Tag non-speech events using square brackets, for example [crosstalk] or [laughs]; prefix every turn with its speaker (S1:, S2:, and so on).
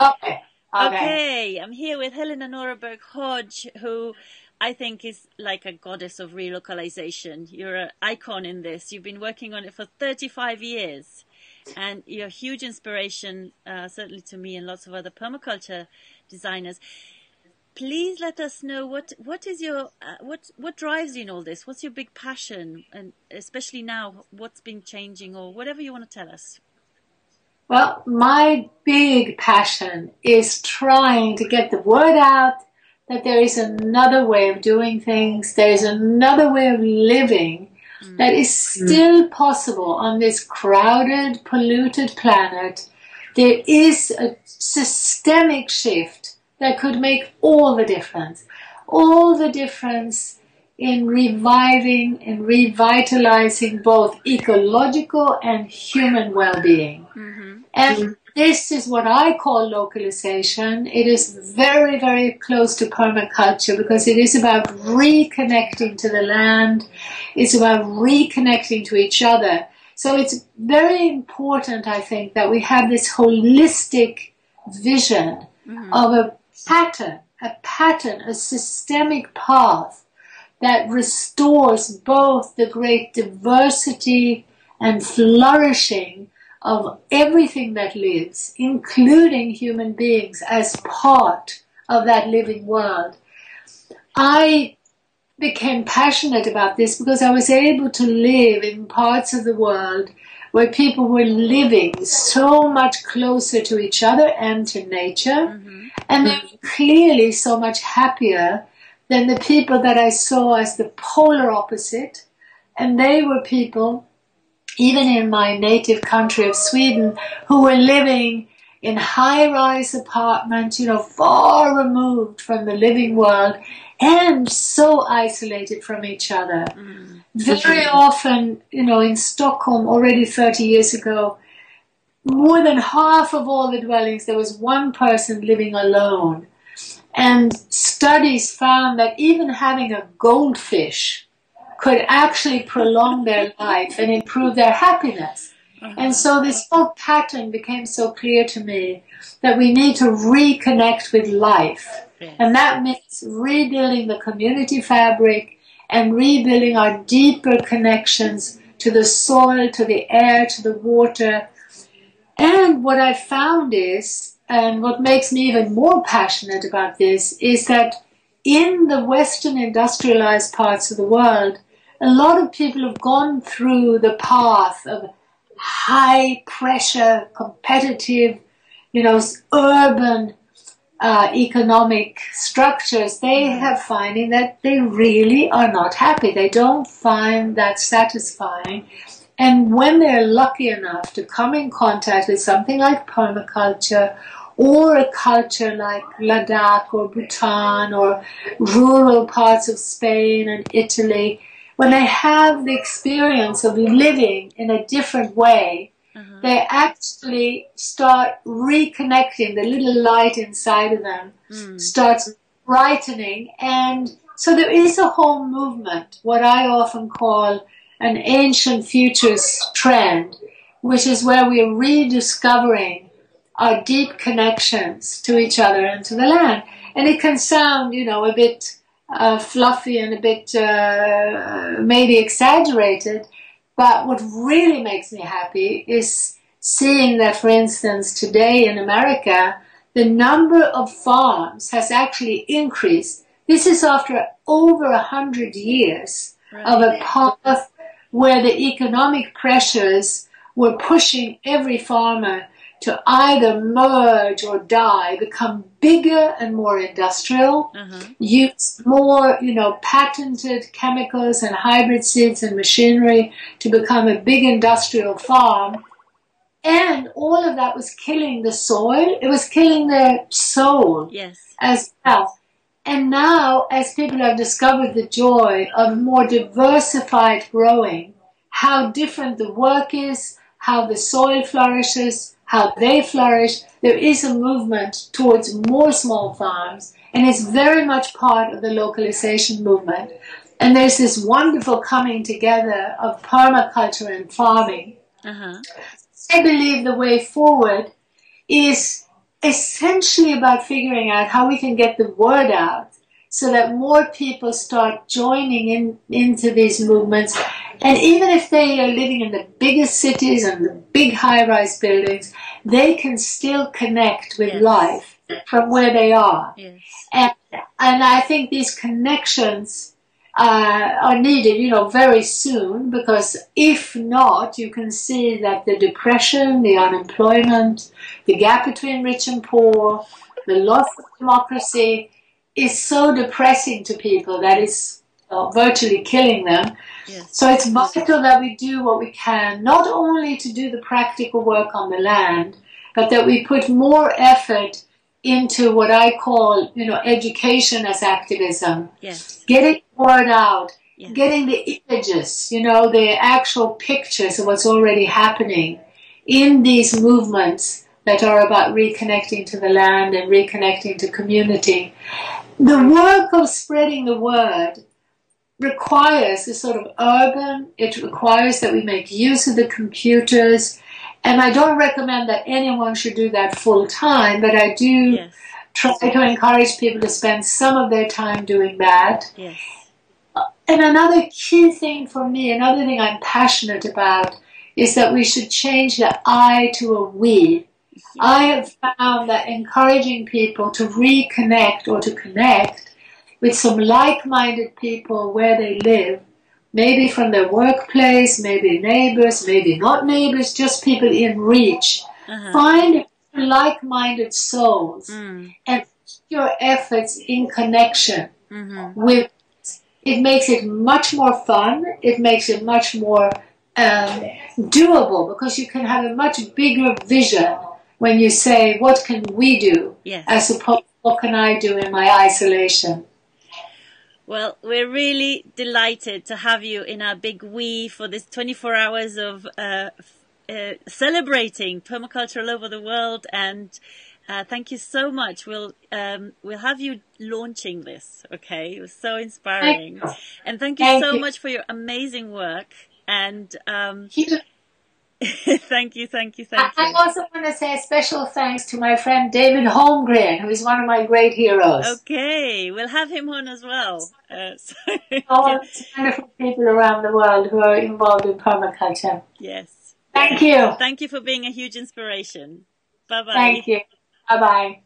S1: Okay.
S2: Okay. okay. I'm here with Helena Norberg Hodge, who I think is like a goddess of relocalization. You're an icon in this. You've been working on it for 35 years, and you're a huge inspiration, uh, certainly to me and lots of other permaculture designers. Please let us know what what is your uh, what what drives you in all this. What's your big passion, and especially now, what's been changing, or whatever you want to tell us.
S1: Well, my big passion is trying to get the word out that there is another way of doing things, there is another way of living mm. that is still possible on this crowded, polluted planet. There is a systemic shift that could make all the difference. All the difference in reviving and revitalizing both ecological and human well-being. Mm-hmm. And this is what I call localization. It is very, very close to permaculture because it is about reconnecting to the land. It's about reconnecting to each other. So it's very important, I think, that we have this holistic vision mm-hmm. of a pattern, a pattern, a systemic path that restores both the great diversity and flourishing of everything that lives, including human beings, as part of that living world. I became passionate about this because I was able to live in parts of the world where people were living so much closer to each other and to nature, mm-hmm. and they were clearly so much happier than the people that I saw as the polar opposite. And they were people, even in my native country of Sweden, who were living in high rise apartments, you know, far removed from the living world and so isolated from each other. Mm. Very often, you know, in Stockholm already 30 years ago, more than half of all the dwellings, there was one person living alone. And studies found that even having a goldfish could actually prolong their life and improve their happiness. Uh-huh. And so this whole pattern became so clear to me that we need to reconnect with life. Yes. And that means rebuilding the community fabric and rebuilding our deeper connections to the soil, to the air, to the water. And what I found is and what makes me even more passionate about this is that in the Western industrialized parts of the world, a lot of people have gone through the path of high pressure, competitive, you know, urban uh, economic structures. They have finding that they really are not happy. They don't find that satisfying. And when they're lucky enough to come in contact with something like permaculture or a culture like Ladakh or Bhutan or rural parts of Spain and Italy, when they have the experience of living in a different way, uh-huh. they actually start reconnecting the little light inside of them, mm. starts brightening. And so there is a whole movement, what I often call an ancient futures trend, which is where we're rediscovering our deep connections to each other and to the land. And it can sound, you know, a bit uh, fluffy and a bit uh, maybe exaggerated, but what really makes me happy is seeing that, for instance, today in America, the number of farms has actually increased. This is after over a hundred years right. of a path where the economic pressures were pushing every farmer to either merge or die, become bigger and more industrial, uh-huh. use more, you know, patented chemicals and hybrid seeds and machinery to become a big industrial farm. And all of that was killing the soil. It was killing their soul
S2: yes.
S1: as well. And now, as people have discovered the joy of more diversified growing, how different the work is, how the soil flourishes, how they flourish, there is a movement towards more small farms, and it's very much part of the localization movement. And there's this wonderful coming together of permaculture and farming. Uh-huh. I believe the way forward is essentially about figuring out how we can get the word out so that more people start joining in into these movements. And even if they are living in the biggest cities and the big high-rise buildings, they can still connect with
S2: Yes.
S1: life from where they are.
S2: Yes.
S1: And, and I think these connections uh, are needed, you know, very soon because if not, you can see that the depression, the unemployment, the gap between rich and poor, the loss of democracy is so depressing to people that it's virtually killing them.
S2: Yes.
S1: So it's vital that we do what we can, not only to do the practical work on the land, but that we put more effort into what I call, you know, education as activism,
S2: Yes.
S1: getting the word out,
S2: Yes.
S1: getting the images, you know, the actual pictures of what's already happening in these movements that are about reconnecting to the land and reconnecting to community. The work of spreading the word requires a sort of urban, it requires that we make use of the computers. And I don't recommend that anyone should do that full time, but I do
S2: Yes.
S1: try to encourage people to spend some of their time doing that.
S2: Yes.
S1: Uh, and another key thing for me, another thing I'm passionate about, is that we should change the I to a we. I have found that encouraging people to reconnect or to connect with some like minded people where they live, maybe from their workplace, maybe neighbors, maybe not neighbors, just people in reach.
S2: Uh-huh.
S1: Find like minded souls
S2: Mm.
S1: and your efforts in connection
S2: hmm
S1: with it makes it much more fun it makes it much more um, doable because you can have a much bigger vision when you say what can we do
S2: Yes.
S1: as opposed to what can i do in my isolation
S2: Well, we're really delighted to have you in our big we for this 24 hours of uh, uh, celebrating permaculture all over the world. And uh, thank you so much. We'll um, we'll have you launching this. Okay, it was so inspiring, and thank you
S1: Thank
S2: so
S1: you.
S2: much for your amazing work. And um, [laughs] thank you, thank you, thank
S1: I
S2: you.
S1: I also want to say a special thanks to my friend David Holmgren, who is one of my great heroes.
S2: Okay, we'll have him on as well. Uh, [laughs] so,
S1: All these wonderful people around the world who are involved in permaculture.
S2: yes.
S1: Thank you.
S2: Thank you for being a huge inspiration. Bye bye.
S1: Thank you. Bye bye.